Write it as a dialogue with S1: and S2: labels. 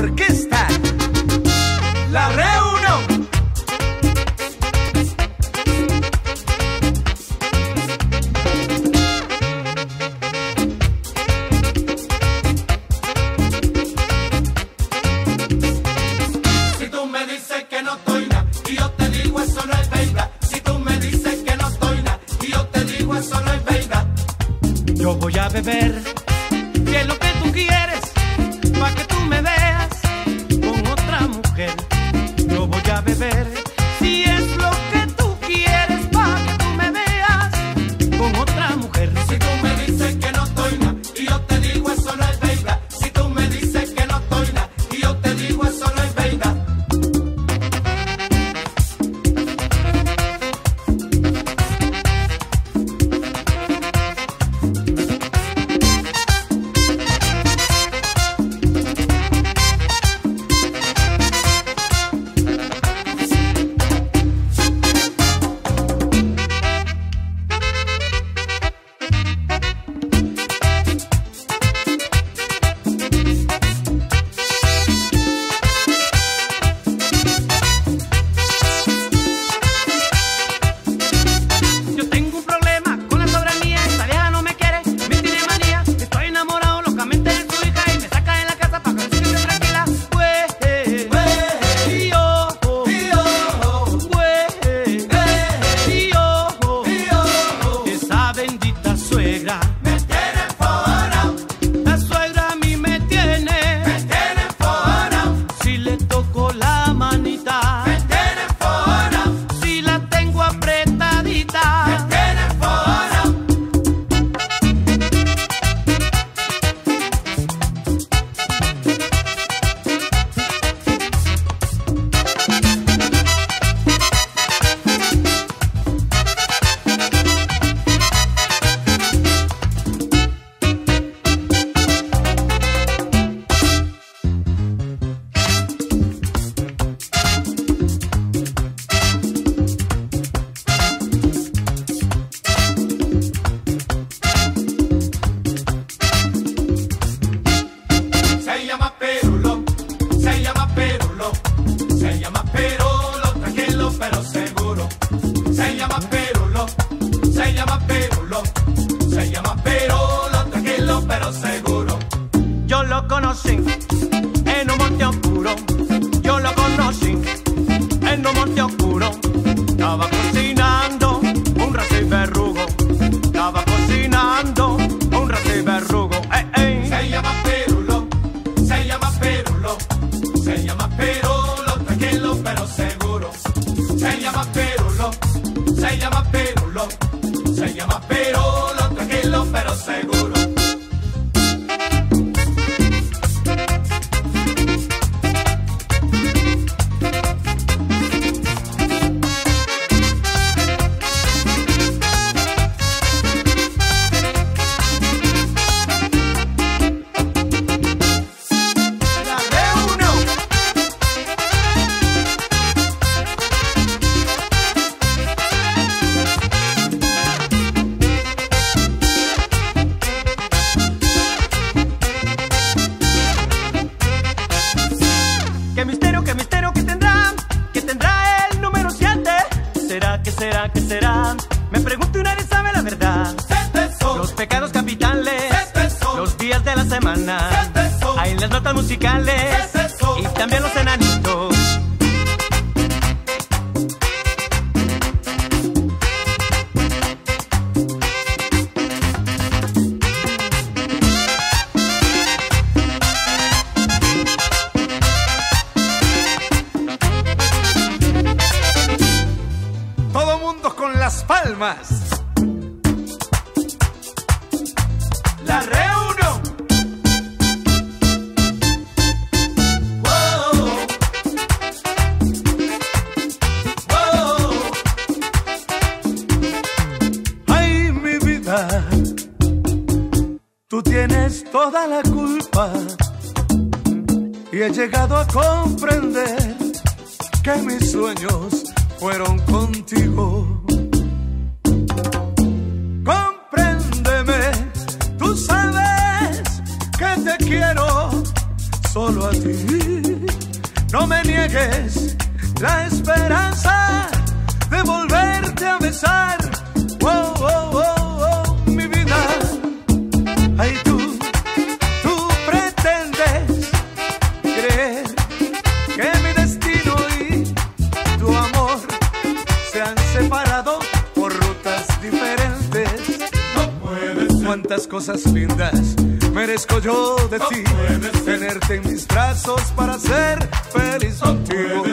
S1: orquesta. La reunión.
S2: Si tú me dices que no estoy nada, y yo te digo eso no es verdad. Si tú me dices que no estoy nada, y yo te digo eso no es verdad.
S1: Yo voy a beber, que es lo que tú quieres, para que
S2: tú chocolate.
S1: Say será, qué será? Me pregunto y nadie sabe la verdad. Los pecados capitales. Los días de la semana. Hay las notas musicales. La reunión. Wow. Wow.
S3: Ay, mi vida. Tú tienes toda la culpa. Y he llegado a comprender que mis sueños fueron contigo. Solo a ti. No me niegues la esperanza de volverte a besar. Oh, oh, oh, oh, mi vida. Ay, tú, tú pretendes creer que mi destino y tu amor se han separado por rutas diferentes.
S2: No puede ser.
S3: Cuántas cosas lindas merezco yo de ti tenerte en mis brazos para ser feliz contigo.